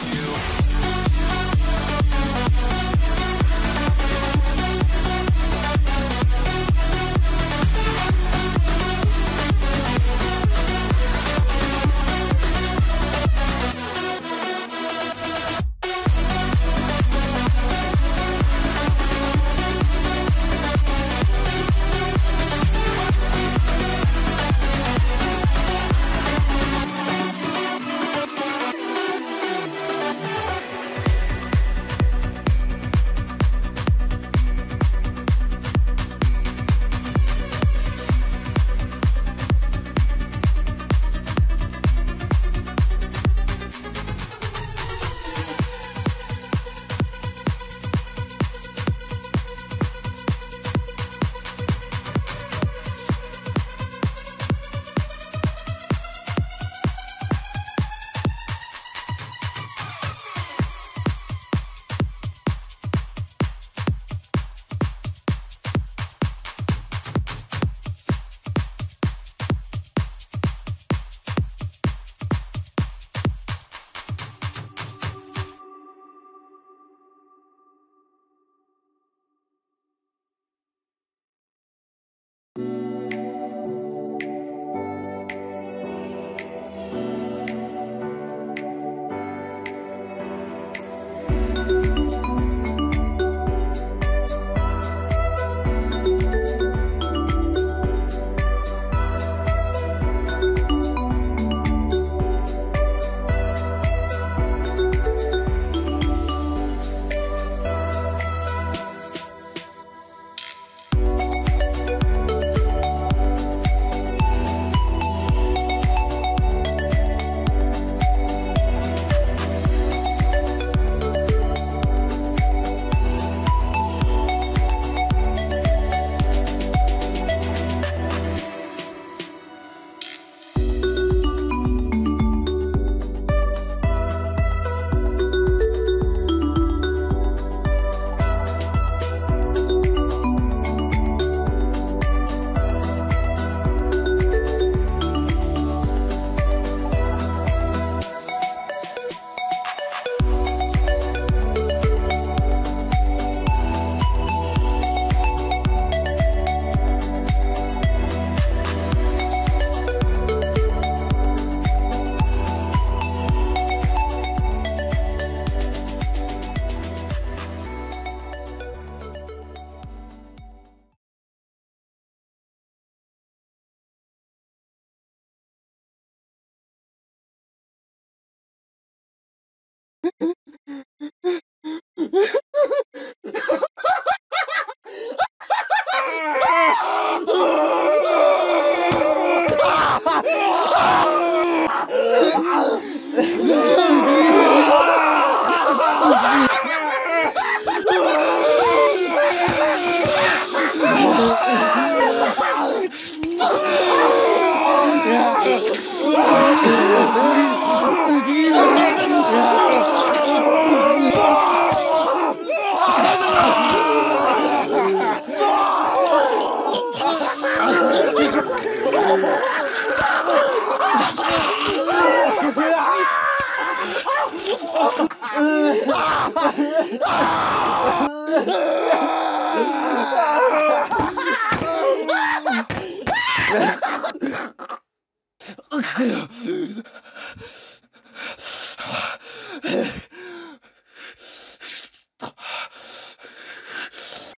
you. Oh, うっ